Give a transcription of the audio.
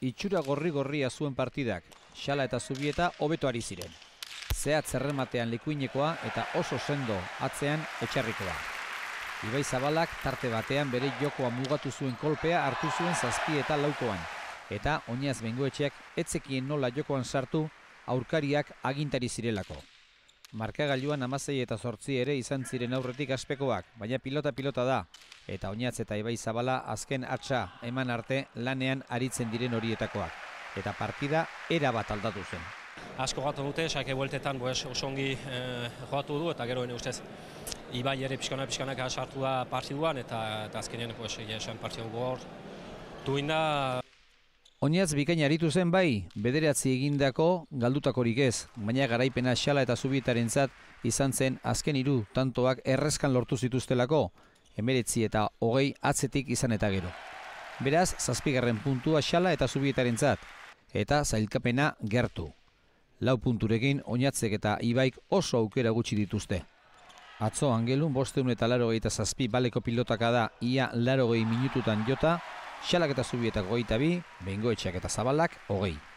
itxura gorri-gorria zuen partidak, xala eta zubieta hobeto ari ziren. Zehat zerrematean likuinekoa eta oso sendo atzean etxarrikoa. Ibai Zabalak tarte batean bere jokoa mugatu zuen kolpea hartu zuen zazpi eta laukoan. Eta oinaz bengoetxeak etzekien nola jokoan sartu aurkariak agintari zirelako. Markagailuan amazei eta zortzi ere izan ziren aurretik aspekoak, baina pilota-pilota da. Eta oinatz eta Ibai Zabala azken atxa eman arte lanean aritzen diren horietakoak. Eta partida era bat aldatu zen. Asko gatu dute, sake bueltetan pues, oso ongi eh, joatu du eta gero ustez Ibai ere pixkana pixkanaka sartu da partiduan eta, eta azkenean pues, esan partidu gogor duinda Oinatz bikain aritu zen bai, bederatzi egindako galdutakorik ez, baina garaipena xala eta zubietarentzat izan zen azken hiru tantoak errezkan lortu zituztelako, emeretzi eta hogei atzetik izan eta gero. Beraz, zazpigarren puntua xala eta zubietarentzat, eta zailkapena gertu. Lau punturekin oinatzek eta ibaik oso aukera gutxi dituzte. Atzo angelun bosteun eta laro eta zazpi baleko pilotaka da ia laro minututan jota, xalak eta zubietak goita bi, bengoetxeak eta zabalak hogei.